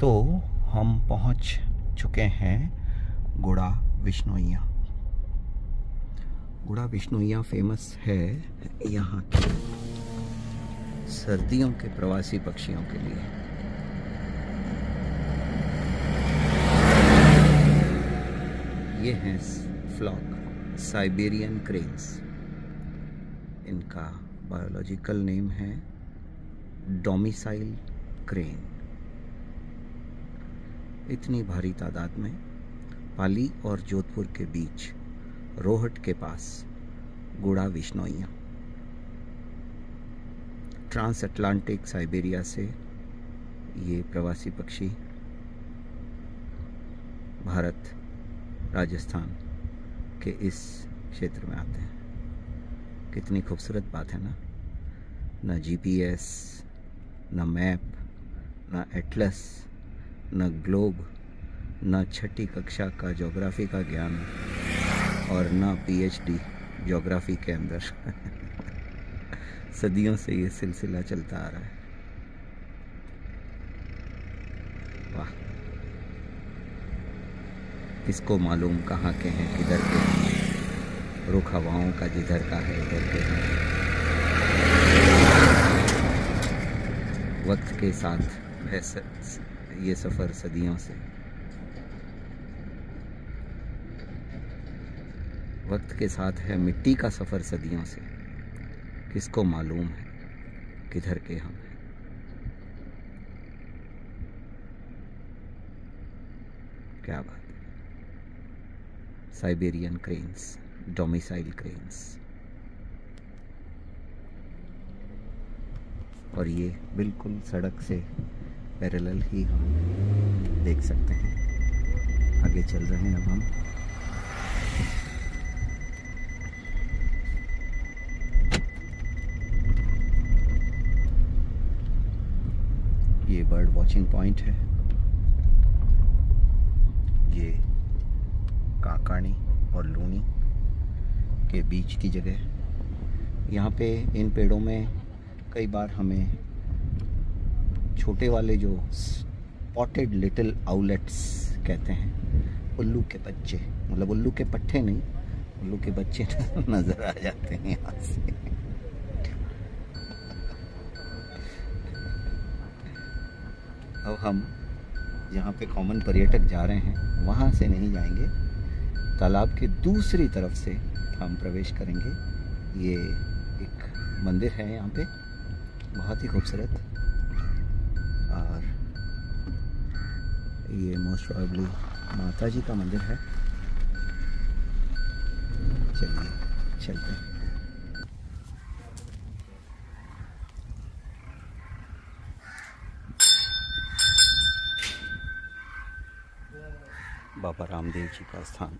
तो हम पहुँच चुके हैं गुड़ा विष्णुइया। गुड़ा विष्णुइया फ़ेमस है यहाँ के सर्दियों के प्रवासी पक्षियों के लिए। ये हैं फ्लॉक साइबेरियन क्रेन्स इनका बायोलॉजिकल नेम है डोमिसाइल क्रेन इतनी भारी तादाद में पाली और जोधपुर के बीच रोहट के पास गुड़ा विश्नोइया। ट्रांस अटलांटिक साइबेरिया से ये प्रवासी पक्षी भारत, राजस्थान के इस क्षेत्र में आते हैं। कितनी खूबसूरत बात है ना? न जीपीएस न मैप, ना एटलस न ग्लोब, न छठी कक्षा का ज्योग्राफी का ज्ञान और न पीएचडी ज्योग्राफी के अंदर। सदियों से ये सिलसिला चलता आ रहा है। वाह। किसको मालूम कहाँ के हैं, किधर के हैं? रुख हवाओं का जिधर का है, उधर के हैं। वक्त के साथ है ये सफ़र सदियों से। वक्त के साथ है मिट्टी का सफ़र सदियों से। किसको मालूम है किधर के हम हैं। क्या बात साइबेरियन क्रेन्स, डोमिसाइल क्रेन्स। और ये बिल्कुल सड़क से पैरेलल ही हम देख सकते हैं। आगे चल रहे हैं अब हम। ये बर्ड वॉचिंग पॉइंट है। ये काकानी और लूनी के बीच की जगह। यहाँ पे इन पेड़ों में कई बार हमें छोटे वाले जो स्पॉटेड लिटिल आउलेट्स कहते हैं, उल्लू के बच्चे मतलब उल्लू के पट्टे नहीं, उल्लू के बच्चे नज़र आ जाते हैं यहाँ से। अब हम जहाँ पे कॉमन पर्यटक जा रहे हैं, वहाँ से नहीं जाएँगे। तालाब के दूसरी तरफ़ से हम प्रवेश करेंगे। ये एक मंदिर है यहाँ पे, बहुत ही खूबसूरत। और ये मोस्ट प्रॉब्ली माता जी का मंदिर है। चलिए, चलते हैं। बाबा रामदेव जी का स्थान।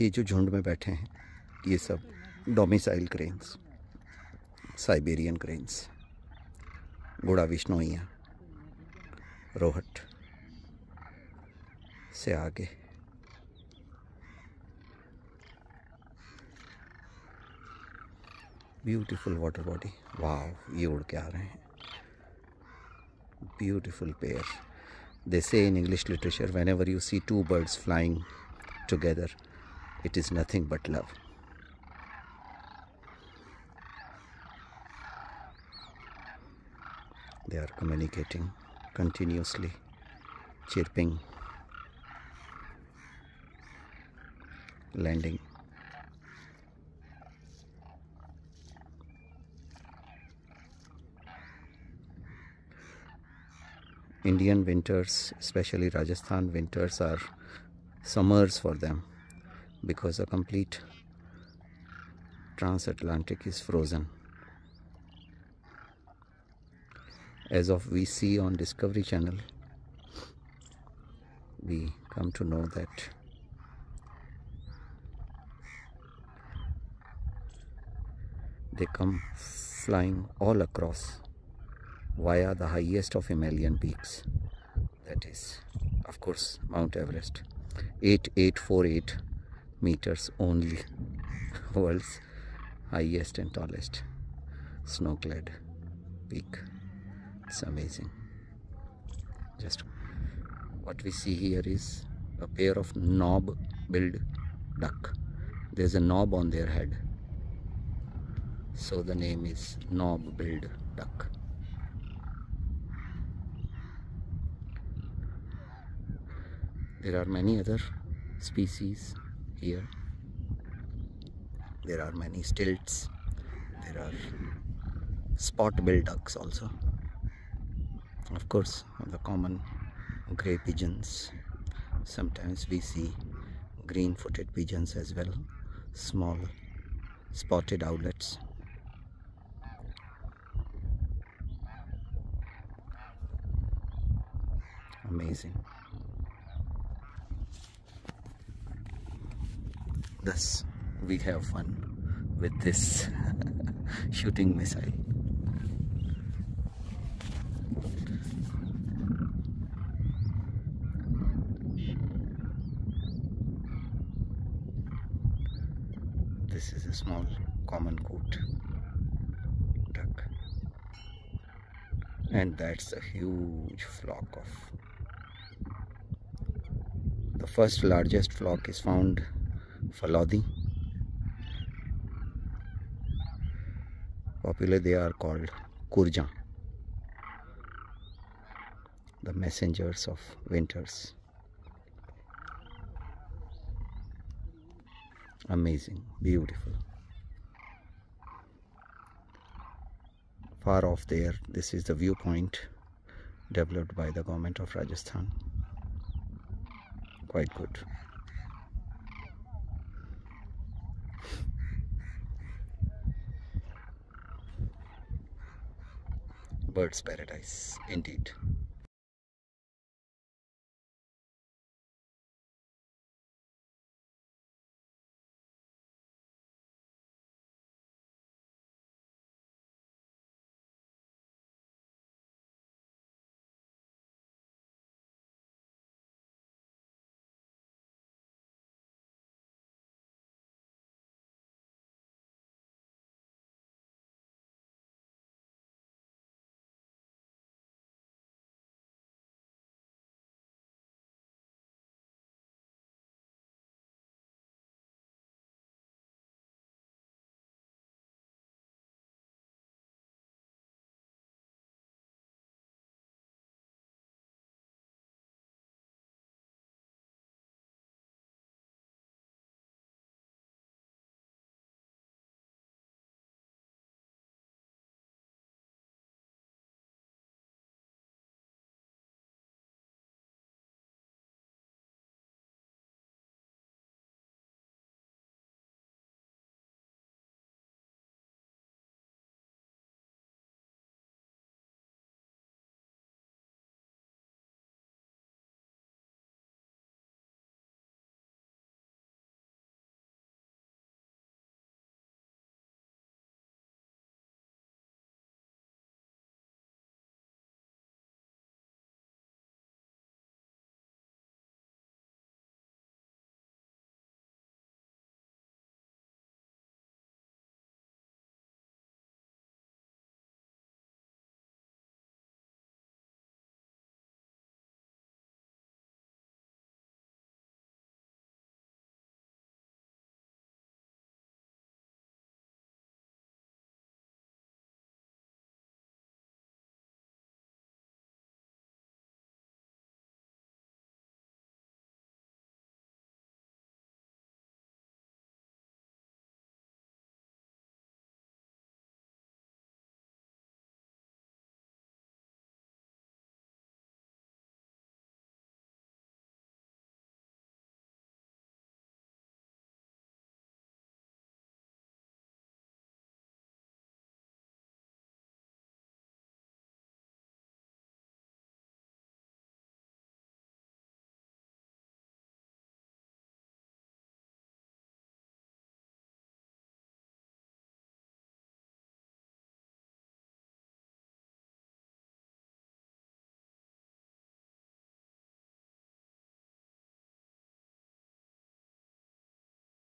ये जो झुंड में बैठे हैं, ये सब डोमिसाइल क्रेन्स साइबेरियन क्रेन्स गुड़ा विष्णोइया रोहट से आगे। ब्यूटीफुल वाटर बॉडी वाह ये उड़ के आ रहे हैं। Beautiful pair they say in English literature whenever you see two birds flying together it is nothing but love. They are communicating continuously, chirping, landing. Indian winters, especially Rajasthan winters, are summers for them because a complete transatlantic is frozen. As of we see on Discovery Channel, we come to know that they come flying all across via the highest of Himalayan peaks that is of course Mount Everest 8848 meters only. World's highest and tallest snow-clad peak. It's amazing. Just what we see here is a pair of knob-billed duck. There's a knob on their head. So the name is knob-billed duck. There are many other species here. There are many stilts. There are spot-billed ducks also. Of course the common gray pigeons. Sometimes we see green-footed pigeons as well. Small spotted owlets. Amazing thus we have fun with this shooting missile. This is a small common coot duck. And that's a huge flock of the first largest flock is found Falodi popular they are called Kurja. The messengers of winters. Amazing beautiful. Far off there this is the viewpoint developed by the government of Rajasthan. Quite good bird's paradise. Indeed